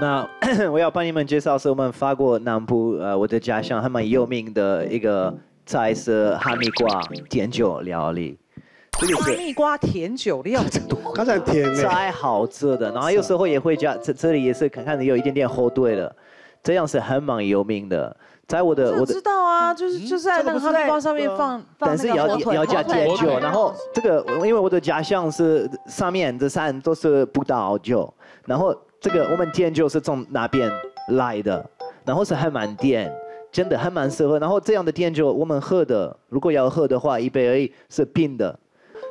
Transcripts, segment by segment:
那 我要帮你们介绍是我们法国南部呃我的家乡还蛮有名的一个菜是哈密瓜甜酒料理。这个哈是密瓜甜酒料，刚才甜的，太好吃的，然后有时候也会加这这里也是看看有一点点后缀的，这样是很蛮有名的。在我的我知，道啊，就是就是在那个哈密瓜上面放放但是要也要加甜酒，然后这个因为我的家乡是上面这山都是葡萄酒，然后这个我们甜酒是从那边来的，然后是还蛮甜。真的很满适合，然后这样的甜酒我们喝的，如果要喝的话，一杯而已是冰的，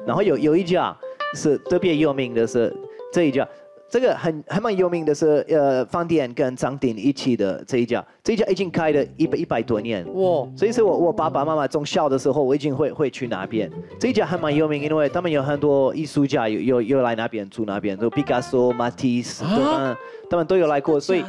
然后有有一家是特别有名的是这一家，这个很还蛮有名的是呃饭店跟餐厅一起的这一家，这一家已经开了一百一百多年，哇，所以是我我爸爸妈妈从小的时候我已经会会去那边，这一家还蛮有名，因为他们有很多艺术家有有有来那边住那边，就毕加索、马蒂斯，他们他们都有来过，所以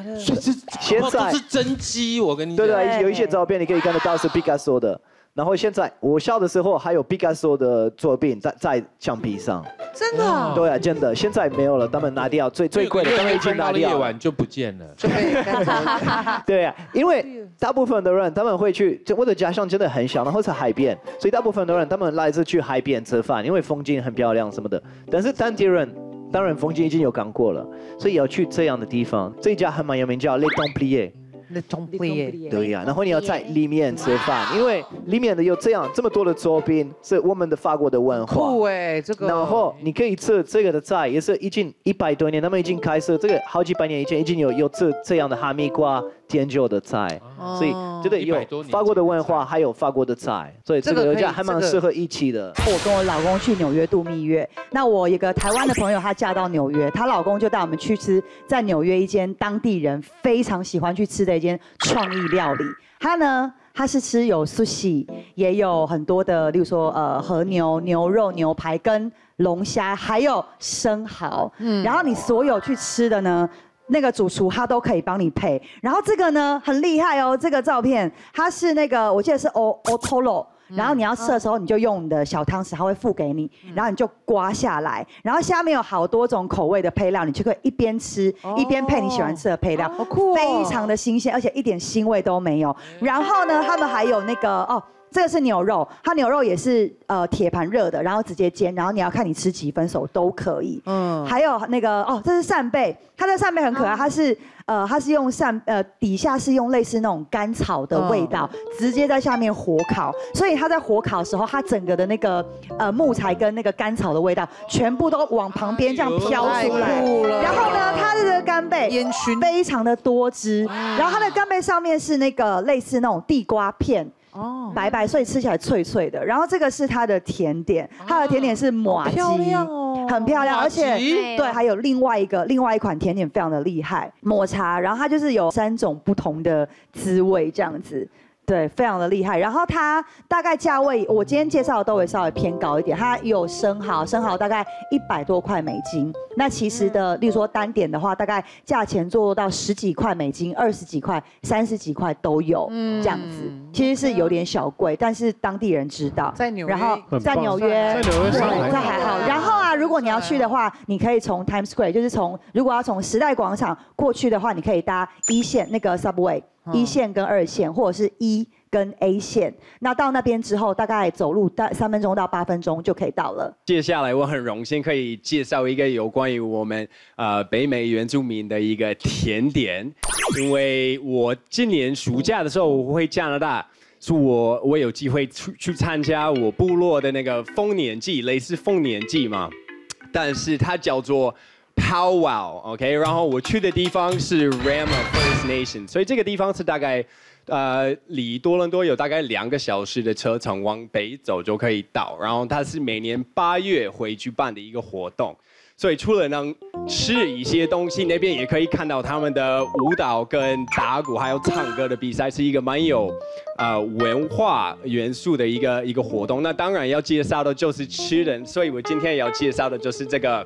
现在都是真机，我跟你对讲。对，有一些照片你可以看得到是毕加索的。然后现在我小的时候还有毕加索的作品在在墙壁上，真的啊，对啊，真的，现在没有了，他们拿掉最最贵的，他们已经拿掉夜。晚就不见了。对啊，因为大部分的人他们会去，就我的家乡真的很小，然后是海边，所以大部分的人他们来自去海边吃饭，因为风景很漂亮什么的。但是当地人当然风景已经有看过了，所以要去这样的地方。这一家还蛮有名，叫 Les Templiers。那中不耶，对呀、然后你要在里面吃饭，因为里面的有这样这么多的作品，是我们的法国的文化。酷哎，这个，然后你可以吃这个的菜，也是已经一百多年，他们已经开始这个好几百年以前已经有有吃这样的哈密瓜甜酒的菜，所以真的有100多年法国的文化，还有法国的菜，所以这这个可以个家还蛮适合一起的。我跟我老公去纽约度蜜月，那我一个台湾的朋友，她嫁到纽约，她老公就带我们去吃在纽约一间当地人非常喜欢去吃的一间创意料理。它呢，它是吃有 sushi，也有很多的，例如说呃和牛、牛肉、牛排跟龙虾，还有生蚝。嗯，然后你所有去吃的呢。那个主厨他都可以帮你配，然后这个呢很厉害哦，这个照片它是那个我记得是 O Otoro，然后你要吃的时候，你就用你的小汤匙，它会付给你，然后你就刮下来，然后下面有好多种口味的配料，你就可以一边吃一边配你喜欢吃的配料，好酷哦非常的新鲜，而且一点腥味都没有。然后呢，他们还有那个哦。这个是牛肉，它牛肉也是呃铁盘热的，然后直接煎，然后你要看你吃几分熟都可以。嗯，还有那个哦，这是扇贝，它的扇贝很可爱，它是呃它是用扇呃底下是用类似那种甘草的味道，直接在下面火烤，所以它在火烤的时候，它整个的那个呃木材跟那个甘草的味道全部都往旁边这样飘出来。然后呢，它的这个干贝烟熏。非常的多汁，然后它的干贝上面是那个类似那种地瓜片。哦，白白，所以吃起来脆脆的。然后这个是它的甜点，它的甜点是马吉，好漂亮哦很漂亮，而且对，还有另外一个另外一款甜点非常的厉害，抹茶。然后它就是有三种不同的滋味这样子。对，非常的厉害。然后它大概价位，我今天介绍的都会稍微偏高一点。它有生蚝，生蚝大概一百多块美金。那其实的，例如说单点的话，大概价钱做到十几块美金、二十几块、三十几块都有，这样子。其实是有点小贵，但是当地人知道。在纽约然后在纽约，在纽约上还对这还好。然后啊，如果你要去的话，你可以从 Times Square，就是从如果要从时代广场过去的话，你可以搭一线那个 Subway，一线跟二线，或者是一跟 A 线。那到那边之后，大概走路大三分钟到八分钟就可以到了。接下来我很荣幸可以介绍一个有关于我们呃北美原住民的一个甜点，因为我今年暑假的时候我会加拿大，是我我有机会去去参加我部落的那个丰年祭，类似丰年祭嘛，但是它叫做 Powwow，OK，、然后我去的地方是 Rama First Nation，所以这个地方是大概。呃，离多伦多有大概两个小时的车程，往北走就可以到。然后它是每年八月会举办的一个活动，所以除了能吃一些东西，那边也可以看到他们的舞蹈跟打鼓，还有唱歌的比赛，是一个蛮有呃文化元素的一个一个活动。那当然要介绍的就是吃人，所以我今天也要介绍的就是这个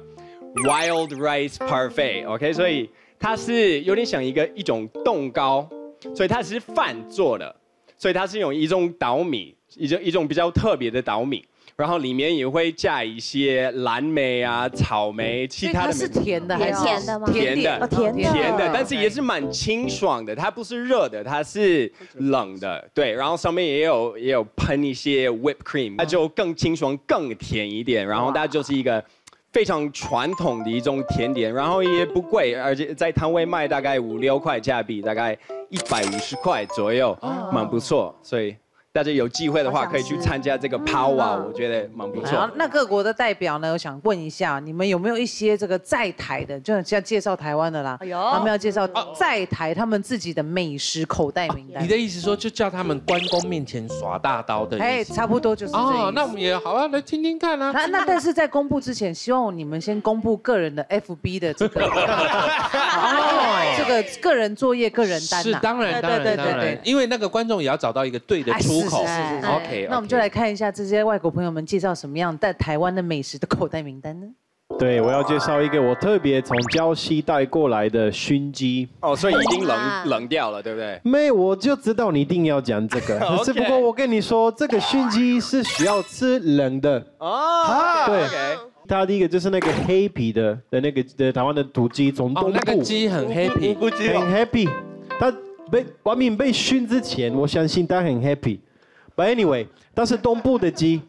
Wild Rice Parfait，OK，、所以它是有点像一个一种冻糕。所以它是饭做的，所以它是用一种稻米，一种一种比较特别的稻米，然后里面也会加一些蓝莓啊、草莓，其他的所以它是甜的还是甜的吗甜的哦甜的甜的，但是也是蛮清爽的，它不是热的，它是冷的，对，然后上面也有也有喷一些 whipped cream，它就更清爽、更甜一点，然后它就是一个。非常传统的一种甜点，然后也不贵，而且在摊位卖大概五六块加币，大概一百五十块左右，蛮不错。所以大家有机会的话，可以去参加这个 Power，我觉得蛮不错。然。后那各国的代表呢，我想问一下，你们有没有一些这个在台的，就是现在介绍台湾的啦，哎呦。他们要介绍在台他们自己的美食口袋名单。你。的意思说，就叫他们关公面前耍大刀的哎，差不多就是这哦哦，，那我们也好啊，来听听看啊。那那但是在公布之前，希望你们先公布个人的 FB 的这个哦，这个个人作业、个人单是。当然当然对对对对当然，因为那个观众也要找到一个对的哎出口。是 OK，那我们就来看一下这些外国朋友们介绍什么样在台湾的美食的口袋名单呢？对，我要介绍一个我特别从礁溪带过来的熏鸡。哦，所以已经冷冷掉了，对不对？没，我就知道你一定要讲这个 只不过我跟你说，这个熏鸡是需要吃冷的。哦，对 OK 它第一个就是那个黑皮的的那个的台湾的土鸡，从哦东，那个鸡很 happy，很 happy。它被外面被熏之前，我相信它很 happy。But anyway，它是东部的鸡，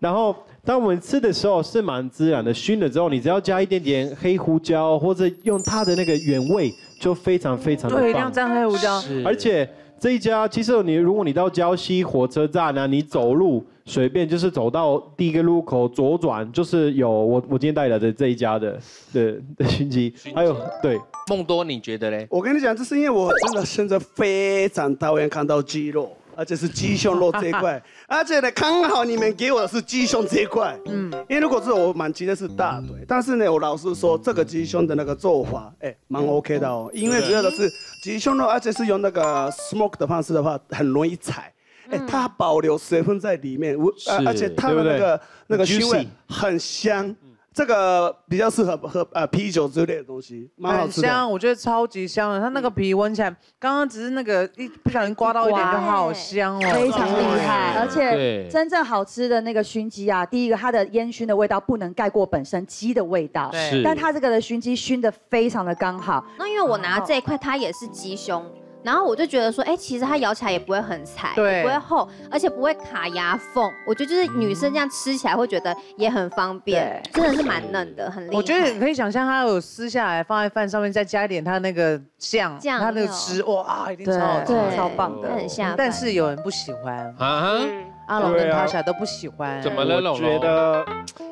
然后当我们吃的时候是蛮自然的，熏了之后，你只要加一点点黑胡椒，或者用它的那个原味，就非常非常的对，一定要。蘸黑胡椒。是而且这一家，其实你如果你到礁溪火车站啊，你走路随便就是走到第一个路口左转，就是有我我今天带来的这一家的的的熏鸡，还有对梦多，你觉得嘞？我跟你讲，这是因为我真的现在非常讨厌看到鸡肉，而且是鸡胸肉这一块，而且呢，刚好你们给我的是鸡胸这一块，嗯，因为如果是我蛮急的是大腿，但是呢，我老实说，这个鸡胸的那个做法，哎，蛮 OK 的哦，因为主要的是鸡胸肉，而且是用那个 smoke 的方式的话，很容易踩。哎，它保留水分在里面，我而且它的那个那个腥味很香，这个比较适合喝呃啤酒之类的东西，蛮好吃的。香，我觉得超级香的。它那个皮闻起来，刚刚只是那个一不小心刮到一点就好香哦，非常厉害，而且对真正好吃的那个熏鸡啊，第一个它的烟熏的味道不能盖过本身鸡的味道，对。是。但它这个的熏鸡熏的非常的刚好，那因为我拿这一块，它也是鸡胸，然后我就觉得说，哎，其实它咬起来也不会很柴，对也不会厚，而且不会卡牙缝。我觉得就是女生这样吃起来会觉得也很方便，真的是蛮嫩的，很厉害。我觉得你可以想象，它有撕下来放在饭上面，再加一点它那个酱，酱它那个汁，哇，一定超好吃。超棒的很下饭。但是有人不喜欢，啊？阿龙跟对啊 Tasha 都不喜欢。怎么了，我龙觉得，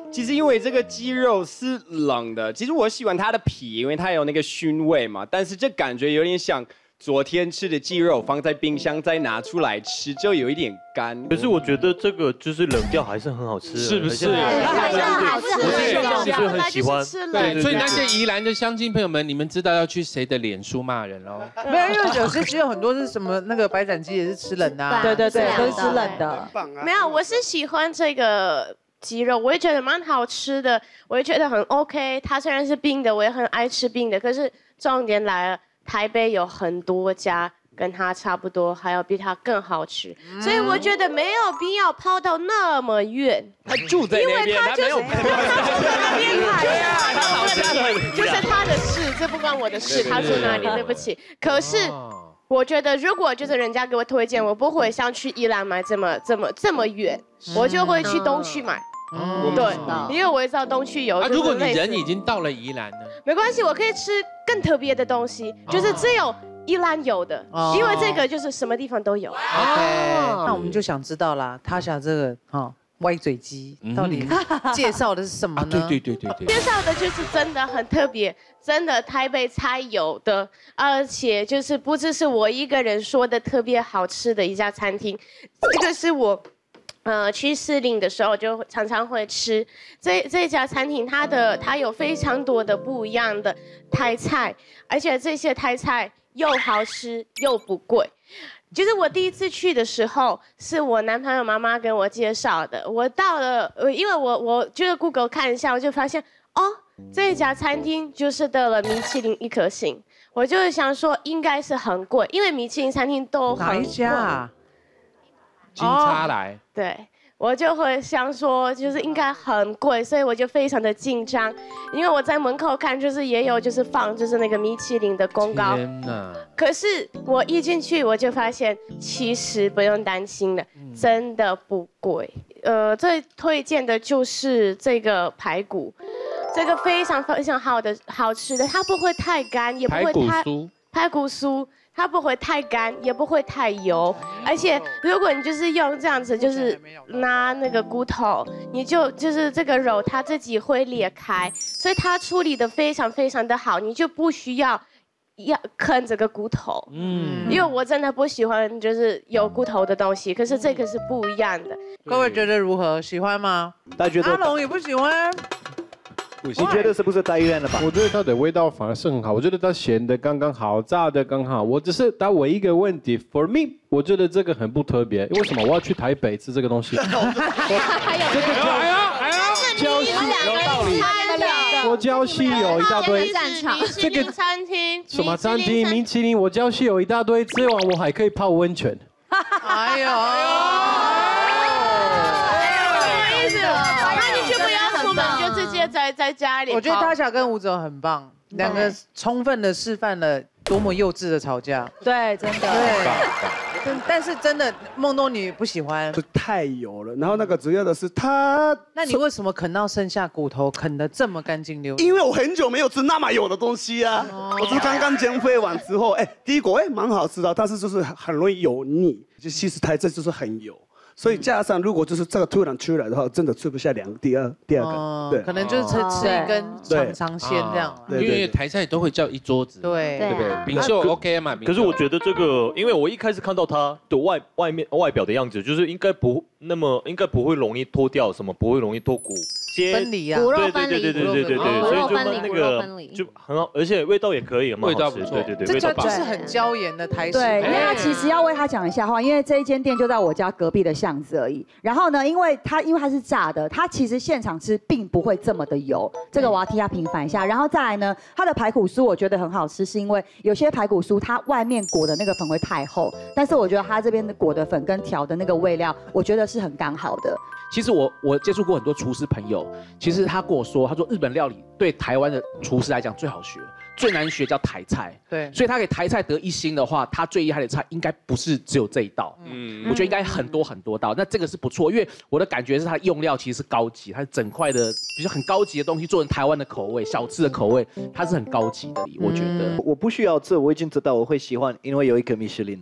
其实因为这个鸡肉是冷的，其实我喜欢它的皮，因为它有那个熏味嘛。但是这感觉有点像昨天吃的鸡肉放在冰箱再拿出来吃，就有一点干。可是我觉得这个就是冷掉还是很好吃，是不是而且还是还是我很是很喜欢。对，所以那些宜兰的乡亲朋友们，你们知道要去谁的脸书骂人喽？没有，因为有些鸡有很多是什么那个白斩鸡也是吃冷的啊。对对对，都是吃冷的很。棒啊！没有，我是喜欢这个鸡肉，我也觉得蛮好吃的，我也觉得很 OK。它虽然是冰的，我也很爱吃冰的。可是重点来了，台北有很多家跟它差不多，还有比它更好吃，所以我觉得没有必要跑到那么远，他住在那边，他就是。他住在那边排呀，他就是他的事，这不关我的事。他住哪里，对不起。可是。哦我觉得如果就是人家给我推荐，我不会像去宜兰买这么这么这么远，我就会去东区买。嗯对，因为我也知道东区有。啊，如果你人已经到了宜兰呢？没关系，我可以吃更特别的东西，就是只有宜兰有的哦，因为这个就是什么地方都有。OK，哦那我们就想知道啦，Tasha 这个哈歪嘴鸡嗯到底 介绍的是什么啊，呢？对对对对对介。绍的就是真的很特别，真的台北才有的，而且就是不只是我一个人说的特别好吃的一家餐厅，这个是我。呃，去士林的时候就常常会吃这这家餐厅，它的它有非常多的不一样的台菜，而且这些台菜又好吃又不贵。就是我第一次去的时候，是我男朋友妈妈给我介绍的。我到了，因为我我就是 Google 看一下，我就发现哦，这一家餐厅就是得了米其林一颗星。我就是想说，应该是很贵，因为米其林餐厅都很哪一家啊？金叉来，对，我就会想说，就是应该很贵，所以我就非常的紧张，因为我在门口看，就是也有就是放就是那个米其林的公告，天哪！可是我一进去我就发现，其实不用担心了，真的不贵。呃，最推荐的就是这个排骨，这个非常非常好的好吃的，它不会太干，也不排骨会太酥，排骨酥。它不会太干，也不会太油，而且如果你就是用这样子，就是拿那个骨头，你就就是这个肉它自己会裂开，所以它处理的非常非常的好，你就不需要要啃这个骨头。嗯，因为我真的不喜欢就是有骨头的东西，可是这个是不一样的。各位觉得如何？喜欢吗？大家觉得？阿龙也不喜欢。你觉得是不是太远了吧？我觉得它的味道反而是很好，我觉得它咸的刚刚好，炸的刚好。我只是答我一一个问题，for me，我觉得这个很不特别。为什么我要去台北吃这个东西？还有这个哎呀哎呀，礁溪有道理。我礁溪有一大堆这个餐厅什么餐厅、米其林，我礁溪有一大堆，吃完我还可以泡温泉。哎呦，在在家里。我觉得大小跟吴总很棒，两个充分的示范了多么幼稚的吵架。对，真的。对，但但是真的，梦东你不喜欢，就太油了。然后那个主要的是他，那你为什么啃到剩下骨头，啃得这么干净溜溜？因为我很久没有吃那么油的东西啊。我是刚刚减肥完之后，哎，第一口哎蛮好吃的，但是就是很容易油腻，就其实它这就是很油。所以加上如果就是这个突然出来的话，真的吃不下两第二第二个，对，可能就是吃吃一根尝尝鲜这样。因为台菜都会叫一桌子，对对不对？炳秀 OK 嘛？可是我觉得这个，因为我一开始看到它的外外面外表的样子，就是应该不那么应该不会容易脱掉什么，不会容易脱骨。分离啊，骨肉对分离，对对对对对对，骨所以就肉分离，骨肉那个分离。就很好，而且味道也可以，味道不错对对对，这家就是很椒盐的台式。对，因为他哎其实要为他讲一下话，因为这一间店就在我家隔壁的巷子而已。然后呢，因为他因为他是炸的，他其实现场吃并不会这么的油，这个我要替他平反一下。然后再来呢，他的排骨酥我觉得很好吃，是因为有些排骨酥它外面裹的那个粉会太厚，但是我觉得他这边的裹的粉跟调的那个味料，我觉得是很刚好的。其实我我接触过很多厨师朋友，其实他跟我说，他说日本料理对台湾的厨师来讲最好学，最难学叫台菜。对，所以他给台菜得一星的话，他最厉害的菜应该不是只有这一道，嗯我觉得应该很多很多道。那这个是不错，因为我的感觉是它用料其实是高级，它是整块的，比如很高级的东西做成台湾的口味，小吃的口味，它是很高级的，我觉得。我不需要这，我已经知道我会喜欢，因为有一个米其林。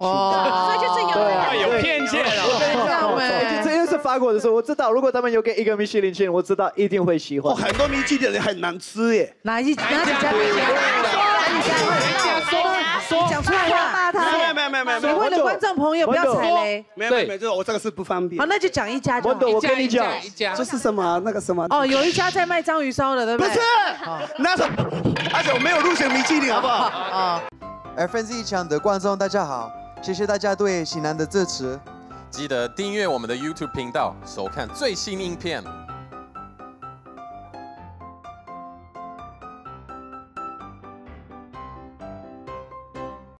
哦，所以就是有对有偏见我了。跟你讲，对我这因为是法国的时候，我知道如果他们有给一个米其林星，我知道一定会喜哦，欢。很多米其林很难吃耶。哪一哪几家？说讲出来吧，没有没有没有没有没有所谓的观众朋友不要踩雷。没有没有没有，这个我这个是不方便好，。那就讲一家就好。我跟你讲，一家这是什么？那个什么？哦，有一家在卖章鱼烧的，对不对？不是，那是，而且我没有入选米其林，好不好？哦，FNZ 场的观众大家好，谢谢大家对喜南的支持。记得订阅我们的 YouTube 频道，收看最新影片。